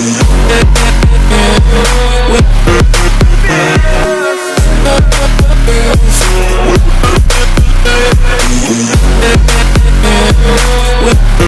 We're